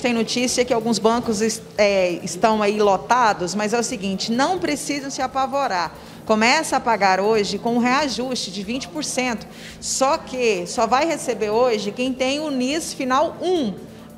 tem notícia que alguns bancos é, estão aí lotados, mas é o seguinte, não precisam se apavorar. Começa a pagar hoje com um reajuste de 20%, só que só vai receber hoje quem tem o NIS final 1,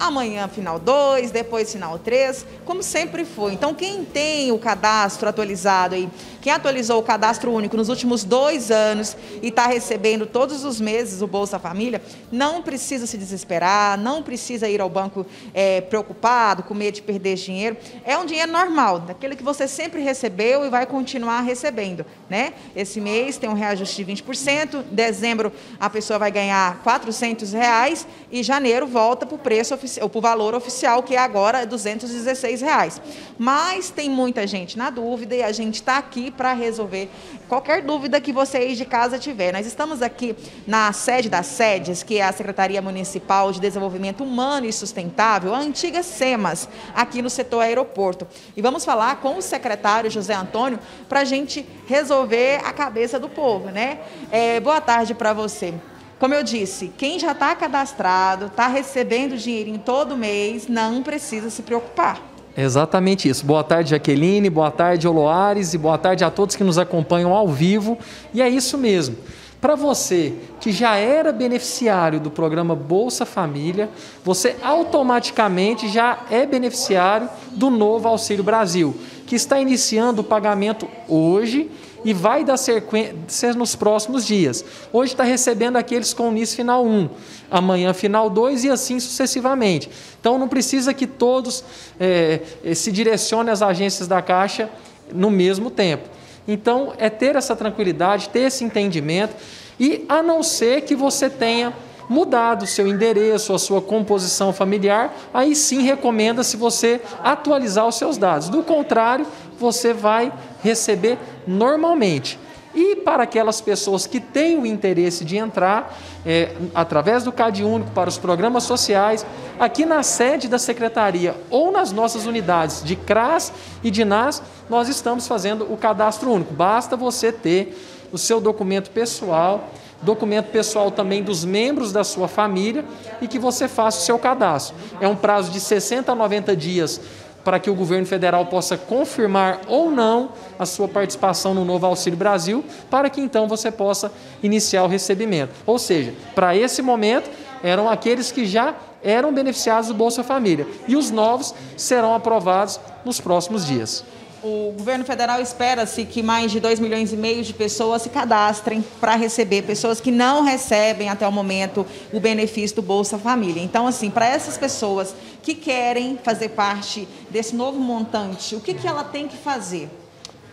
amanhã final 2, depois final 3, como sempre foi. Então, quem tem o cadastro atualizado aí, quem atualizou o cadastro único nos últimos dois anos e está recebendo todos os meses o Bolsa Família, não precisa se desesperar, não precisa ir ao banco é, preocupado, com medo de perder dinheiro. É um dinheiro normal, daquele que você sempre recebeu e vai continuar recebendo. Né? Esse mês tem um reajuste de 20%, dezembro a pessoa vai ganhar 400 reais e janeiro volta para o preço oficial, para o valor oficial, que é agora 216 reais. Mas tem muita gente na dúvida e a gente está aqui para resolver qualquer dúvida que você aí de casa tiver. Nós estamos aqui na sede das sedes, que é a Secretaria Municipal de Desenvolvimento Humano e Sustentável, a antiga SEMAS, aqui no setor aeroporto. E vamos falar com o secretário José Antônio para a gente resolver a cabeça do povo, né? É, boa tarde para você. Como eu disse, quem já está cadastrado, está recebendo dinheirinho todo mês, não precisa se preocupar. Exatamente isso. Boa tarde, Jaqueline, boa tarde, Oloares, e boa tarde a todos que nos acompanham ao vivo. E é isso mesmo. Para você que já era beneficiário do programa Bolsa Família, você automaticamente já é beneficiário do novo Auxílio Brasil, que está iniciando o pagamento hoje e vai dar sequência nos próximos dias. Hoje está recebendo aqueles com NIS final 1, amanhã final 2 e assim sucessivamente. Então não precisa que todos é, se direcionem às agências da Caixa no mesmo tempo. Então é ter essa tranquilidade, ter esse entendimento e a não ser que você tenha mudado o seu endereço, a sua composição familiar, aí sim recomenda-se você atualizar os seus dados. Do contrário, você vai receber normalmente. E para aquelas pessoas que têm o interesse de entrar, é, através do CAD Único para os programas sociais, aqui na sede da Secretaria ou nas nossas unidades de CRAS e de NAS, nós estamos fazendo o cadastro único. Basta você ter o seu documento pessoal, documento pessoal também dos membros da sua família e que você faça o seu cadastro. É um prazo de 60 a 90 dias para que o governo federal possa confirmar ou não a sua participação no novo Auxílio Brasil, para que então você possa iniciar o recebimento. Ou seja, para esse momento, eram aqueles que já eram beneficiados do Bolsa Família e os novos serão aprovados nos próximos dias o governo federal espera-se que mais de 2 milhões e meio de pessoas se cadastrem para receber, pessoas que não recebem até o momento o benefício do Bolsa Família. Então, assim, para essas pessoas que querem fazer parte desse novo montante, o que, que ela tem que fazer?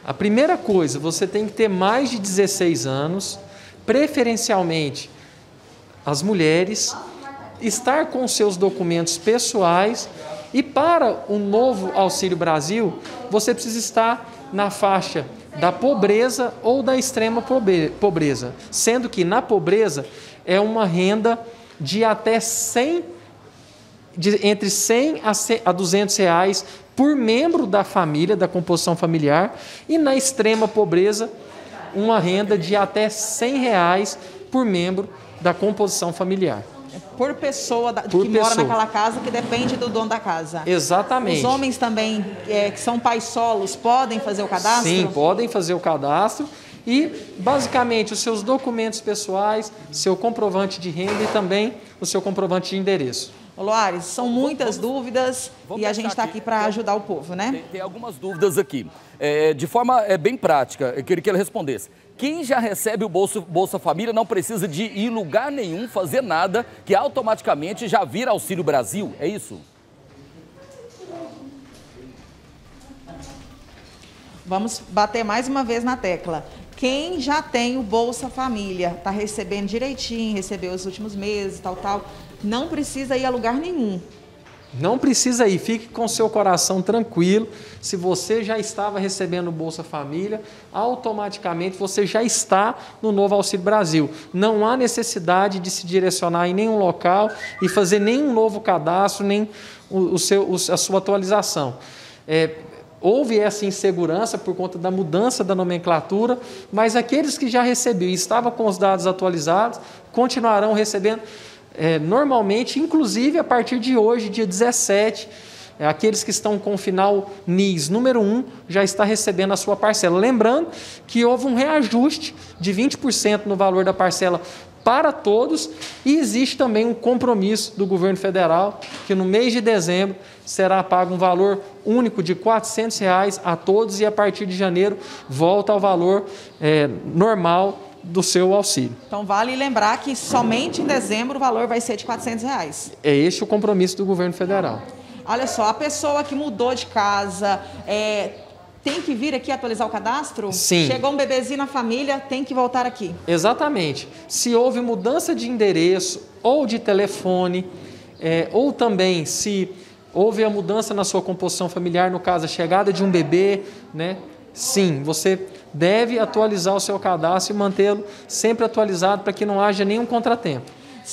A primeira coisa, você tem que ter mais de 16 anos, preferencialmente as mulheres, estar com seus documentos pessoais e para o novo Auxílio Brasil, você precisa estar na faixa da pobreza ou da extrema pobreza, sendo que na pobreza é uma renda de até 100, de, entre 100 a 200 reais por membro da família, da composição familiar, e na extrema pobreza, uma renda de até 100 reais por membro da composição familiar por pessoa da, por que pessoa. mora naquela casa que depende do dono da casa. Exatamente. Os homens também, é, que são pais solos, podem fazer o cadastro? Sim, podem fazer o cadastro. E, basicamente, os seus documentos pessoais, seu comprovante de renda e também o seu comprovante de endereço. Loares, são muitas vamos, dúvidas vamos e a gente está aqui, aqui para ajudar o povo, né? Tem, tem algumas dúvidas aqui. É, de forma é, bem prática, eu queria que ele respondesse. Quem já recebe o Bolsa, Bolsa Família não precisa de ir em lugar nenhum fazer nada, que automaticamente já vira Auxílio Brasil, é isso? Vamos bater mais uma vez na tecla. Quem já tem o Bolsa Família, está recebendo direitinho, recebeu os últimos meses, tal, tal, não precisa ir a lugar nenhum. Não precisa ir, fique com seu coração tranquilo. Se você já estava recebendo Bolsa Família, automaticamente você já está no novo Auxílio Brasil. Não há necessidade de se direcionar em nenhum local e fazer nenhum novo cadastro, nem o seu, a sua atualização. É, houve essa insegurança por conta da mudança da nomenclatura, mas aqueles que já recebiam e estavam com os dados atualizados continuarão recebendo é, normalmente, inclusive a partir de hoje, dia 17, é, aqueles que estão com o final NIS número 1 já está recebendo a sua parcela. Lembrando que houve um reajuste de 20% no valor da parcela para todos e existe também um compromisso do governo federal que no mês de dezembro será pago um valor único de 400 reais a todos e a partir de janeiro volta ao valor é, normal do seu auxílio. Então vale lembrar que somente em dezembro o valor vai ser de 400 reais. É este o compromisso do governo federal. Olha só, a pessoa que mudou de casa, é, tem que vir aqui atualizar o cadastro? Sim. Chegou um bebezinho na família, tem que voltar aqui. Exatamente. Se houve mudança de endereço ou de telefone, é, ou também se houve a mudança na sua composição familiar, no caso, a chegada de um bebê, né? Sim, você deve atualizar o seu cadastro e mantê-lo sempre atualizado para que não haja nenhum contratempo.